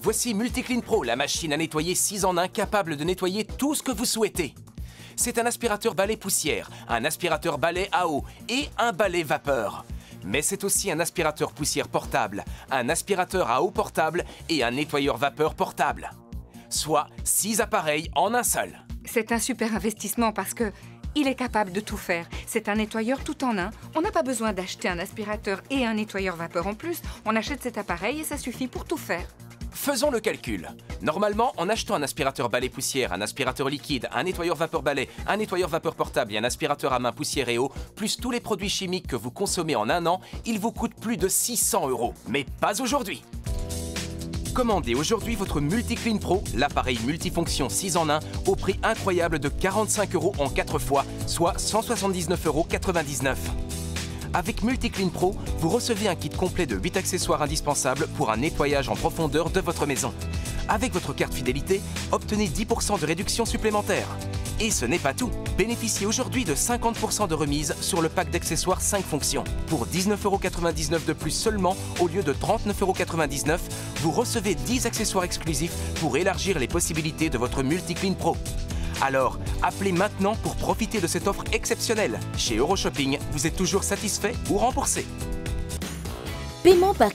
Voici MultiClean Pro, la machine à nettoyer 6 en 1 capable de nettoyer tout ce que vous souhaitez. C'est un aspirateur balai poussière, un aspirateur balai à eau et un balai vapeur. Mais c'est aussi un aspirateur poussière portable, un aspirateur à eau portable et un nettoyeur vapeur portable. Soit 6 appareils en un seul. C'est un super investissement parce que il est capable de tout faire. C'est un nettoyeur tout en un. On n'a pas besoin d'acheter un aspirateur et un nettoyeur vapeur en plus. On achète cet appareil et ça suffit pour tout faire. Faisons le calcul. Normalement, en achetant un aspirateur balai poussière, un aspirateur liquide, un nettoyeur vapeur balai, un nettoyeur vapeur portable et un aspirateur à main poussière et eau, plus tous les produits chimiques que vous consommez en un an, il vous coûte plus de 600 euros. Mais pas aujourd'hui Commandez aujourd'hui votre MultiClean Pro, l'appareil multifonction 6 en 1, au prix incroyable de 45 euros en 4 fois, soit 179,99 euros. Avec MultiClean Pro, vous recevez un kit complet de 8 accessoires indispensables pour un nettoyage en profondeur de votre maison. Avec votre carte fidélité, obtenez 10% de réduction supplémentaire. Et ce n'est pas tout. Bénéficiez aujourd'hui de 50% de remise sur le pack d'accessoires 5 fonctions. Pour 19,99€ de plus seulement, au lieu de 39,99€, vous recevez 10 accessoires exclusifs pour élargir les possibilités de votre MultiClean Pro. Alors, appelez maintenant pour profiter de cette offre exceptionnelle. Chez Euroshopping, vous êtes toujours satisfait ou remboursé. Paiement par